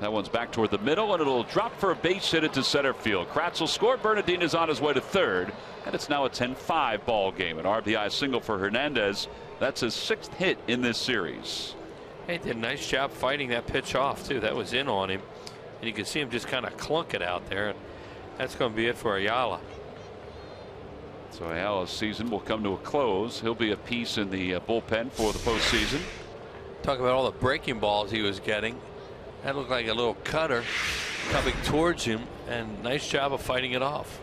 That one's back toward the middle, and it'll drop for a base hit into center field. Kratzel scored. Bernadina is on his way to third, and it's now a 10-5 ball game. An RBI single for Hernandez. That's his sixth hit in this series. He did a nice job fighting that pitch off too. That was in on him, and you can see him just kind of clunk it out there. And that's going to be it for Ayala. So Ayala's season will come to a close. He'll be a piece in the uh, bullpen for the postseason. Talk about all the breaking balls he was getting. That looked like a little cutter coming towards him, and nice job of fighting it off.